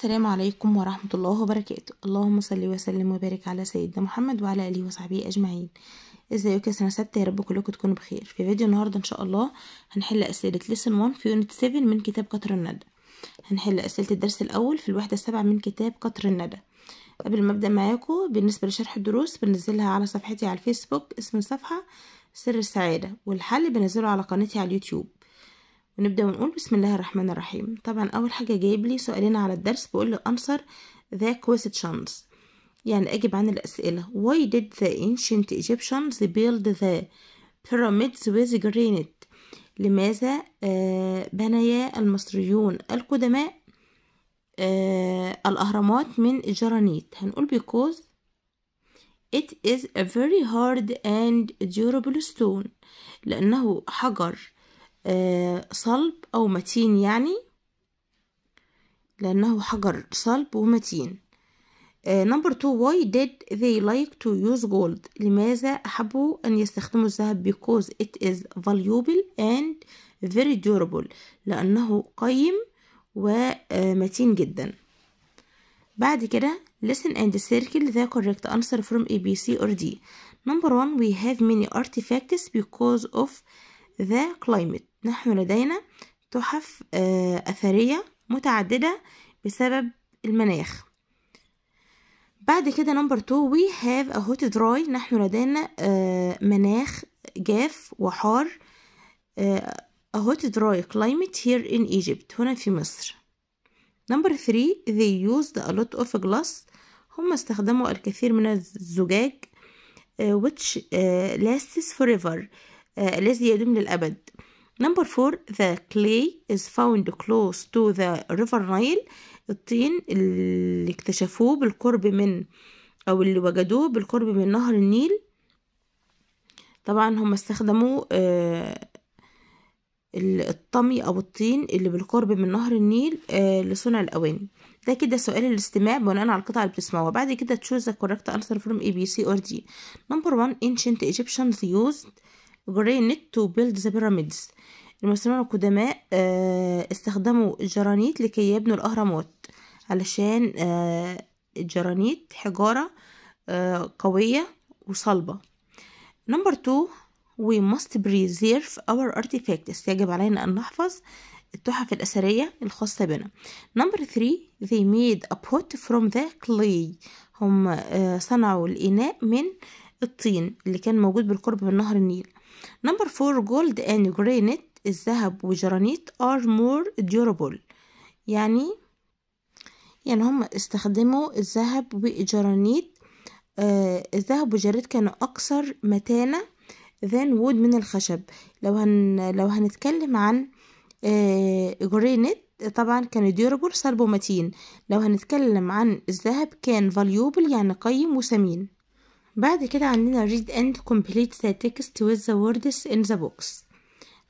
السلام عليكم ورحمة الله وبركاته. اللهم صل وسلم وبارك على سيدنا محمد وعلى آله وصحبه أجمعين. ازيكم يا سنة ستة؟ يا رب كلكم تكونوا بخير. في فيديو النهاردة إن شاء الله هنحل أسئلة lesson 1 في unit 7 من كتاب قطر الندى. هنحل أسئلة الدرس الأول في الوحدة السابعة من كتاب قطر الندى. قبل ما أبدأ معاكم بالنسبة لشرح الدروس بنزلها على صفحتي على الفيسبوك اسم الصفحة سر السعادة والحل بنزله على قناتي على اليوتيوب. ونبدأ ونقول بسم الله الرحمن الرحيم. طبعا أول حاجة جايب لي سؤالين على الدرس بقول لي answer the questions. يعني أجب عن الأسئلة. Why did the ancient Egyptians build the pyramids with granite? لماذا آه بنيا المصريون القدماء آه الأهرامات من جرانيت هنقول because it is a very hard and durable stone. لأنه حجر. صلب أو متين يعني لأنه حجر صلب ومتين نمبر 2 why did they like to use gold لماذا أحبوا أن يستخدموا الذهب because it is valuable and very durable لأنه قيم ومتين جدا بعد كده listen and circle the correct answer from A, B, C or D number 1 we have many artifacts because of the climate نحن لدينا تحف أثرية متعددة بسبب المناخ. بعد كده number 2 we have a hot dry نحن لدينا مناخ جاف وحار. a hot dry climate here in Egypt هنا في مصر. number 3 they used a lot of glass. هم استخدموا الكثير من الزجاج which lasts forever. الذي يدوم للأبد. نمبر 4 the clay is found close to the river Nile. الطين اللي اكتشفوه بالقرب من أو اللي وجدوه بالقرب من نهر النيل. طبعا هم استخدموا الطمي أو الطين اللي بالقرب من نهر النيل لصنع الاواني ده كده سؤال الاستماع بناء على القطعة اللي بتسمعوها بعد كده choose the correct answer from A, B, C or D. Number one ancient Egyptians used granite to build the pyramids. المصريون القدماء استخدموا الجرانيت لكي يبنوا الأهرامات علشان الجرانيت حجارة قوية وصلبة. number 2 we must preserve our artifacts. يجب علينا أن نحفظ التحف الأثرية الخاصة بنا. number 3 they made a pot from the clay. هم صنعوا الإناء من الطين اللي كان موجود بالقرب من نهر النيل. number 4 gold and granite الذهب وجرانيت are more durable. يعني يعني هم استخدموا الذهب والجرانيت آه الذهب والجرانيت كانوا أكثر متانة than wood من الخشب. لو هن لو هنتكلم عن آه جرانيت طبعا كان durable صلب ومتين لو هنتكلم عن الذهب كان valuable يعني قيم وثمين. بعد كده عندنا read and complete the text with the words in the box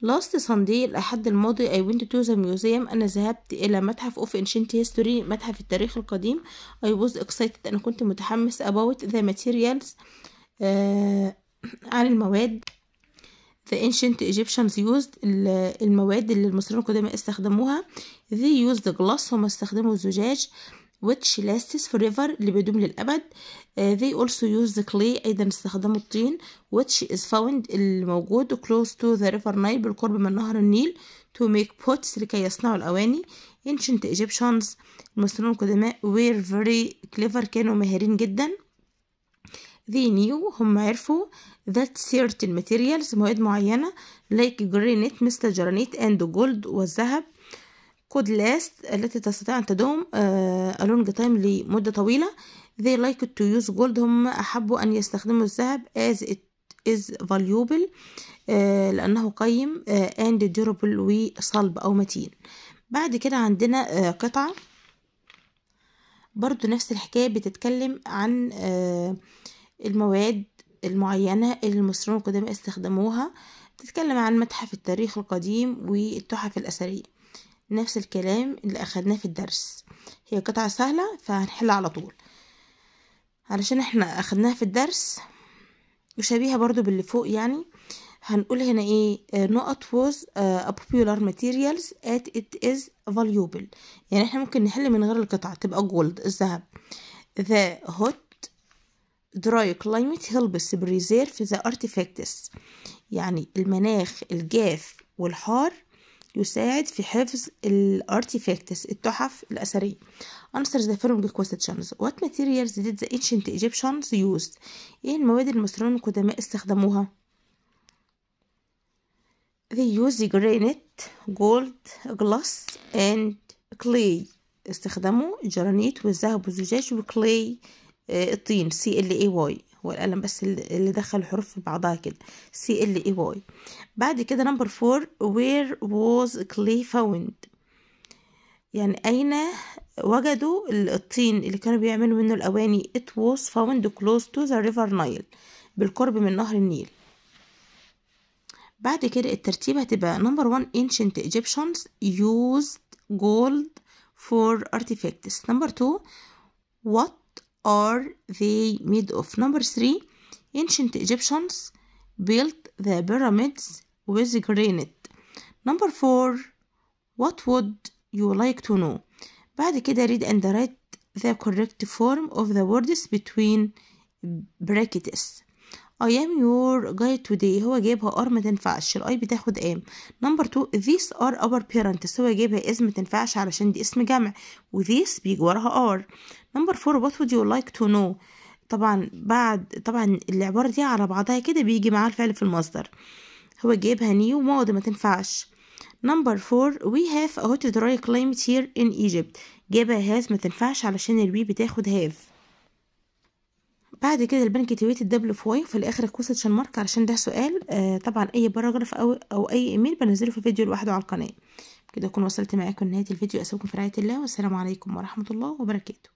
Last Sunday الأحد الماضي I went to the museum أنا ذهبت إلى متحف of ancient history متحف التاريخ القديم I was excited أنا كنت متحمس about the materials آه عن المواد the ancient Egyptians used المواد اللي المصريين القدماء استخدموها they used glass هم استخدموا الزجاج which lasts forever اللي بيدوم للأبد uh, they also use the clay أيضا استخدموا الطين which is found الموجود close to the river Nile بالقرب من نهر النيل to make pots لكي يصنعوا الأواني ancient Egyptians المصريون القدماء were very clever كانوا ماهرين جدا they knew هم عرفوا that certain materials مواد معينة like granite مثل الجرانيت and gold والذهب could last التي تستطيع أن تدوم uh, a long time لمدة طويلة. They like to use gold. هم أحبوا أن يستخدموا الذهب as it is valuable uh, لأنه قيم uh, and durable وصلب أو متين. بعد كده عندنا قطعة. برضو نفس الحكاية بتتكلم عن المواد المعينة اللي المصريون القدماء استخدموها. بتتكلم عن متحف التاريخ القديم والتحف الأثرية. نفس الكلام اللي أخدناه في الدرس. هي قطعة سهلة فهنحلها على طول. علشان إحنا أخدناها في الدرس وشبيهة برضو باللي فوق يعني هنقول هنا إيه؟ نقط was uh, a popular materials at it is valuable. يعني إحنا ممكن نحل من غير القطعة تبقى gold الذهب. The hot dry climate helps preserve the artifacts. يعني المناخ الجاف والحار يساعد في حفظ ال artifacts التحف الأثرية. Answer the following questions what materials did the ancient Egyptians use إيه المواد المصريون القدماء استخدموها؟ They use granite gold glass and clay. استخدموا جرانيت والذهب والزجاج و clay الطين C L A Y هو القلم بس اللي دخل الحروف في بعضها كده. C L A Y بعد كده number four where was clay found يعني أين وجدوا الطين اللي كانوا بيعملوا منه الأواني؟ It was found close to the river Nile بالقرب من نهر النيل. بعد كده الترتيب هتبقى number one ancient Egyptians used gold for artifacts. Number two what are they made of number three ancient Egyptians built the pyramids with granite number four what would you like to know بعد كده read and write the correct form of the words between brackets I am your guide today هو جايبها ار ما تنفعش الاي بتاخد ام نمبر 2 these are our parents هو جايبها اسم ما تنفعش علشان دي اسم جمع و this بيجي وراها ار نمبر 4 what would you like to know? طبعا بعد طبعا العبارة دي على بعضها كده بيجي معاها الفعل في المصدر. هو جايبها knew ماضي ما تنفعش. number 4 we have a hot dry climate here in Egypt. جايبها has ما تنفعش علشان ال we بتاخد have. بعد كده ال punctuate الدبل في واي وفي الآخر ال question mark علشان ده سؤال. آه طبعا أي paragraph أو أو أي إيميل بنزله في فيديو لوحده على القناة. كده أكون وصلت معاكم لنهاية الفيديو. أسيبكم في رعاية الله والسلام عليكم ورحمة الله وبركاته.